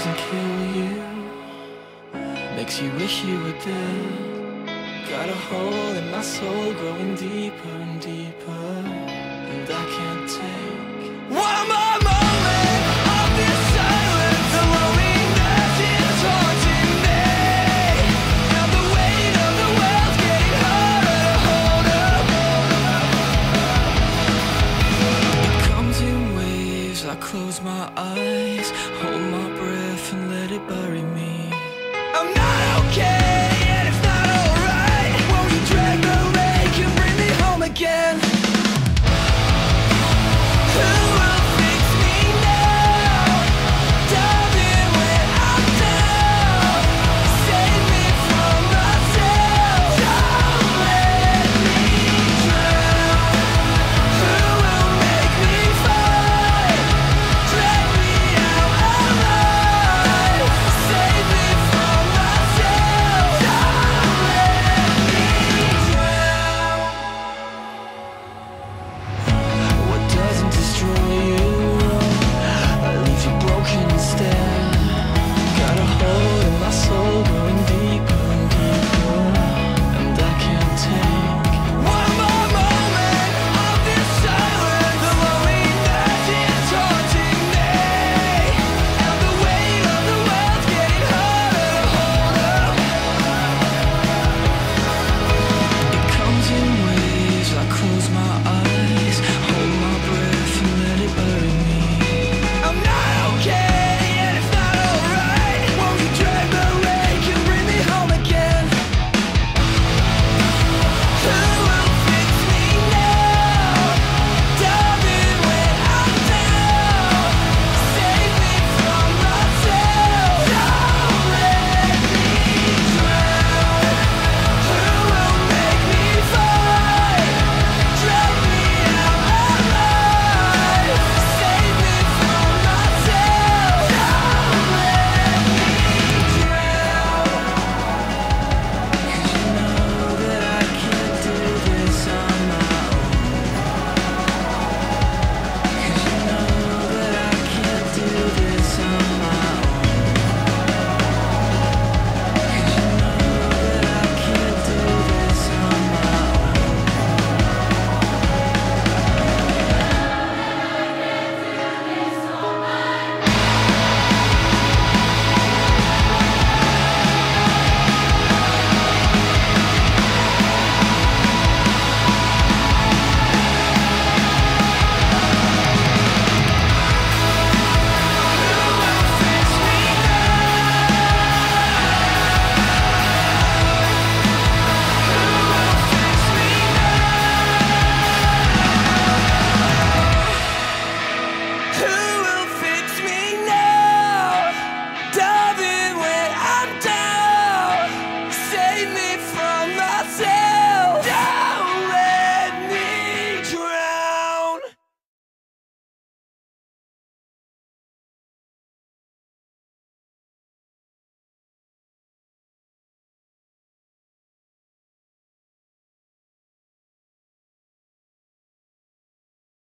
doesn't kill you. Makes you wish you were dead Got a hole in my soul growing deeper and deeper And I can't take One more moment of this silence The loneliness is haunting me. Now the weight of the world's getting harder. It comes in waves, I close my eyes Hold my breath let it bury me.